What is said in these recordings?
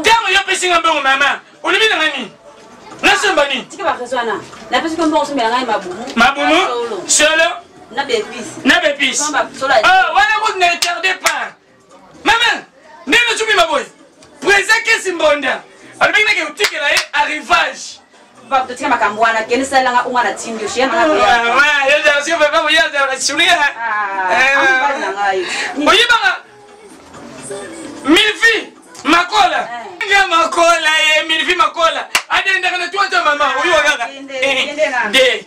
ntango yo opesi nga mbongo mama olobi na nga nini nasomba nini mabumu solo na bepise oh, wana kutu na etarde par mama ndenge nosubi maboye presa kesi mbonda alobaki nake kotikela ye arrivage Papa totika makambo wana kende salela nga onga na tindi oshe na oyibaka milfi makola eh. nga makola ye eh, milfi makola adendaka na twata mama oyo kaka eh, de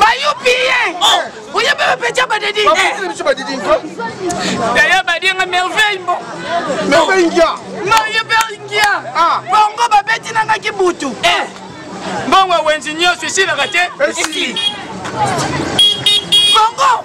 bayupien oye mpe bapeja badedi daya badienga merveille mbo merveille ngia maye mpe ngia ah. bongo babeti na ngaki butu eh. mbongo wenzi nyonso esilaka te esili bongo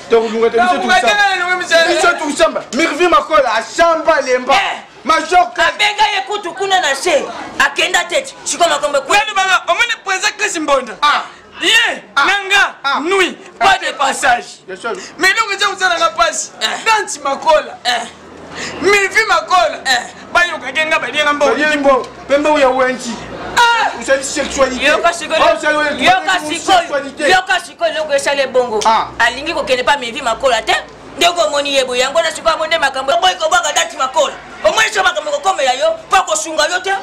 biso tusamba mirvi makola asamba lemba eh. abenga ye kutu kuna na se akenda tete siko makombo ekwealobaka omoni président chris mbonda ah. ye ah. nanga ah. nui pas de passage mais eloko eza kosalanga mpasi eh. danti makola eh. milfi makola eh. bayokake nga babienga mbongo pembe oya wenji ozali sexualiteyoka sikoyo eloko esali ebongo ah. alingi kokende pa mivi makola te ndenge omoni ye boye yango na sikoyo yango nde makambo oboyi kobwaka dati makola omoni so makambo ekokomela yo mpo akosunga yo te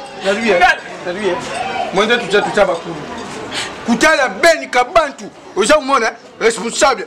mwende tuja tuta bakulu kutala beni kabantu oza komona responsable